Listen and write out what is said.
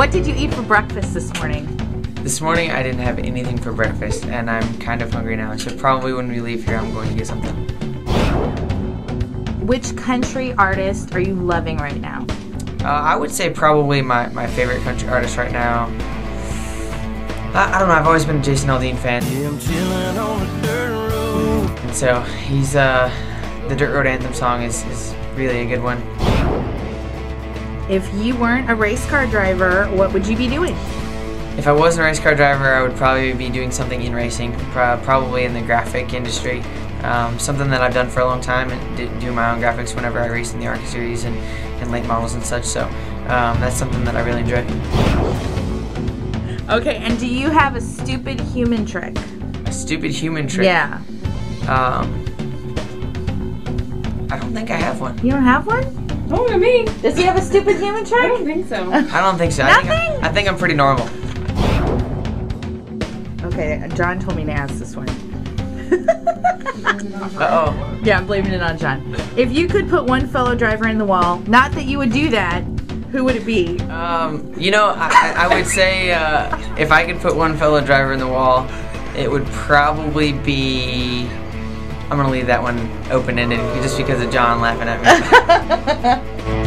what did you eat for breakfast this morning? This morning I didn't have anything for breakfast and I'm kind of hungry now, so probably when we leave here I'm going to get something. Which country artist are you loving right now? Uh, I would say probably my, my favorite country artist right now. I, I don't know, I've always been a Jason Aldean fan. And so he's, uh, the Dirt Road Anthem song is, is really a good one. If you weren't a race car driver, what would you be doing? If I wasn't a race car driver, I would probably be doing something in racing, probably in the graphic industry. Um, something that I've done for a long time and do, do my own graphics whenever I race in the ARCA series and, and late models and such. So um, that's something that I really enjoy. Okay, and do you have a stupid human trick? A stupid human trick. Yeah. Um, I don't think I have one. You don't have one? Oh, to me. Does he have a stupid human I don't think so. I don't think so. I think, Nothing? I, I think I'm pretty normal. Okay, John told me to ask this one. Uh oh. Yeah, I'm blaming it on John. If you could put one fellow driver in the wall, not that you would do that, who would it be? Um, you know, I, I I would say uh, if I could put one fellow driver in the wall, it would probably be. I'm gonna leave that one open ended just because of John laughing at me.